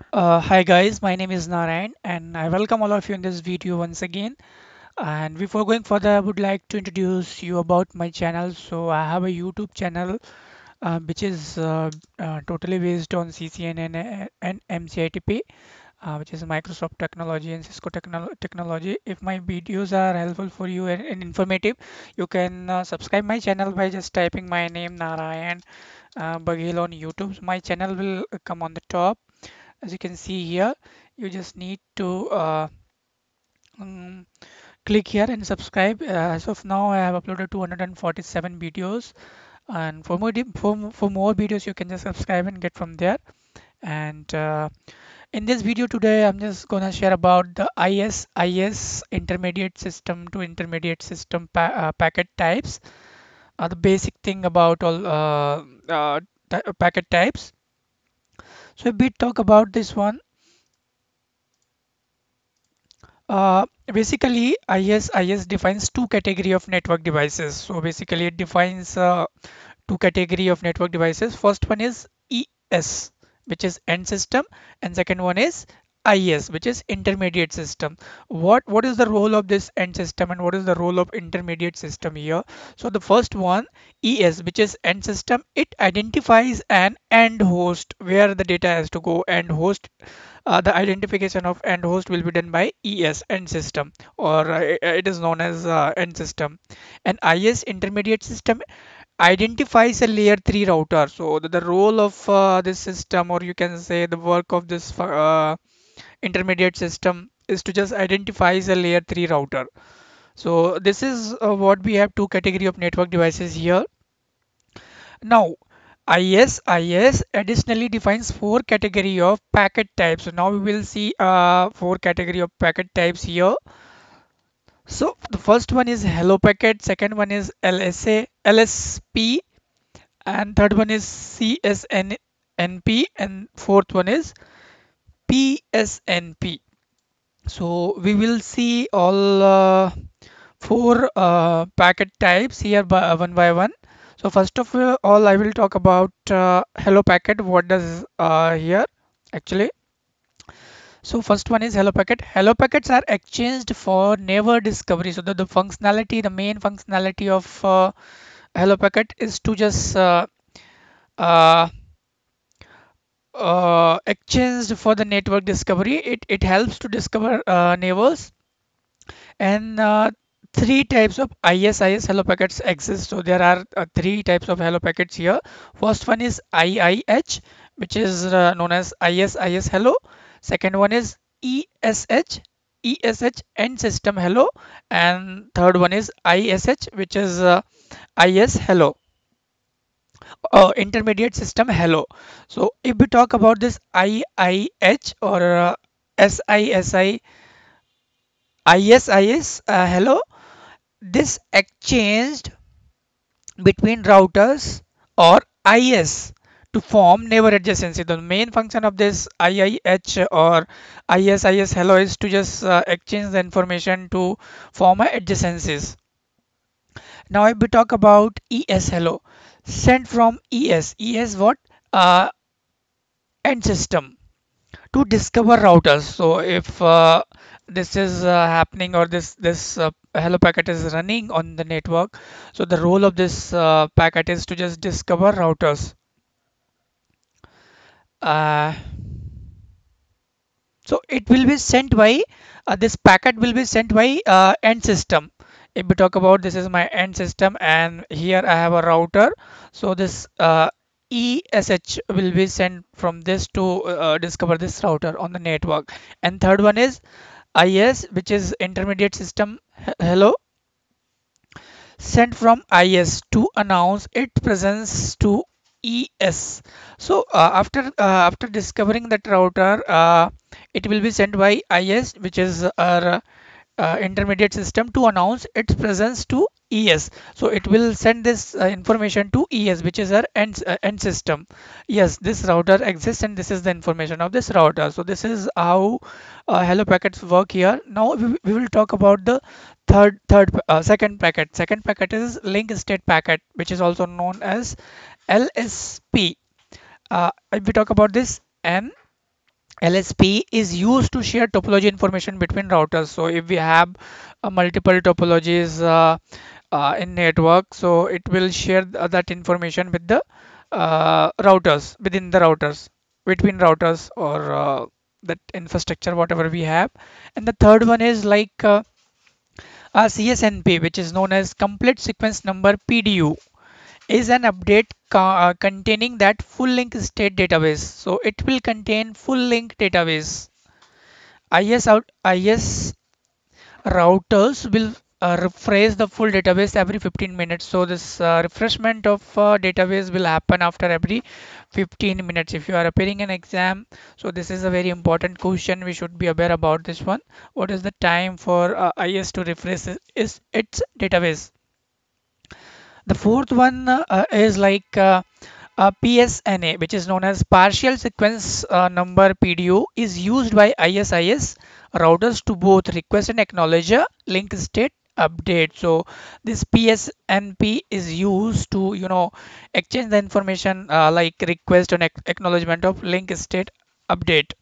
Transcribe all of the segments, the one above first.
Uh, hi guys, my name is Narayan and I welcome all of you in this video once again. And before going further, I would like to introduce you about my channel. So I have a YouTube channel uh, which is uh, uh, totally based on CCNA and, MCITP, uh, which is Microsoft Technology and Cisco technolo Technology. If my videos are helpful for you and, and informative, you can uh, subscribe my channel by just typing my name Narayan uh, on YouTube. My channel will come on the top as you can see here you just need to uh, um, click here and subscribe. Uh, as of now I have uploaded 247 videos. And for more for, for more videos you can just subscribe and get from there. And uh, in this video today I'm just gonna share about the IS IS intermediate system to intermediate system pa uh, packet types. Uh, the basic thing about all uh, uh, packet types so if we talk about this one Uh, basically, IS IS defines two category of network devices. So basically, it defines uh, two category of network devices. First one is ES, which is end system, and second one is IS, which is intermediate system. What what is the role of this end system and what is the role of intermediate system here? So the first one, ES, which is end system, it identifies an end host where the data has to go. End host uh, the identification of end host will be done by ES end system or uh, it is known as uh, end system and IS intermediate system identifies a layer 3 router so the, the role of uh, this system or you can say the work of this uh, intermediate system is to just identifies a layer 3 router so this is uh, what we have two category of network devices here now IS IS additionally defines four category of packet types. So now we will see uh, four category of packet types here. So the first one is hello packet, second one is LSA, LSP, and third one is CSNP, and fourth one is PSNP. So we will see all uh, four uh, packet types here by, uh, one by one. So first of all, I will talk about uh, hello packet. What does uh, here actually? So first one is hello packet. Hello packets are exchanged for never discovery. So the, the functionality, the main functionality of uh, hello packet is to just uh, exchanged for the network discovery. It, it helps to discover uh, neighbors and uh, three types of ISIS hello packets exist. So there are uh, three types of hello packets here. First one is IIH, which is uh, known as ISIS hello. Second one is ESH, ESH end system hello. And third one is ISH, which is uh, IS hello. Uh, intermediate system hello. So if we talk about this IIH or uh, SISI ISIS uh, hello this exchanged between routers or IS to form neighbor adjacency. The main function of this IIH or ISIS hello is to just uh, exchange the information to form adjacencies. Now if we talk about ES hello, sent from ES, ES what? Uh, end system to discover routers. So if uh, this is uh, happening or this this uh, hello packet is running on the network, so the role of this uh, packet is to just discover routers. Uh, so it will be sent by uh, this packet will be sent by end system. If we talk about this is my end system and here I have a router. So this ESH will be sent from this to uh, discover this router on the network. And third one is IS, which is intermediate system hello, sent from IS to announce its presence to ES. So uh, after uh, after discovering that router, uh, it will be sent by IS, which is our uh, intermediate system to announce its presence to ES. So it will send this uh, information to ES, which is our end, uh, end system. Yes, this router exists and this is the information of this router. So this is how uh, hello packets work here. Now we, we will talk about the third, third, uh, second packet. Second packet is link state packet, which is also known as LSP. Uh, if we talk about this N LSP is used to share topology information between routers. So if we have uh, multiple topologies uh, uh, in network, so it will share th- that information with the uh, routers within the routers between routers or uh, that infrastructure whatever we have. And the third one is like uh, uh, CSNP, which is known as Complete Sequence Number PDU is an update uh, containing that full link state database. So it will contain full link database. IS out IS routers will uh, refresh the full database every 15 minutes. So this uh, refreshment of uh, database will happen after every 15 minutes. If you are appearing an exam, so this is a very important question. We should be aware about this one. What is the time for uh, IS to refresh is its database? The fourth one uh, is like uh, uh, PSNA, which is known as partial sequence uh, number PDU, is used by ISIS routers to both request and acknowledge a link state update. So this PSNP is used to you know exchange the information uh, like request and ac- acknowledgement of link state update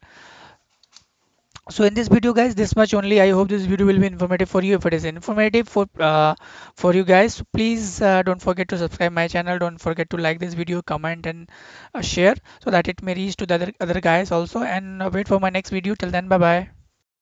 so in this video guys this much only. I hope this video will be informative for you. If it is informative for uh, for you guys please uh, don't forget to subscribe my channel. Don't forget to like this video comment and uh, share so that it may reach to the other other guys also. And uh, wait for my next video. Till then bye bye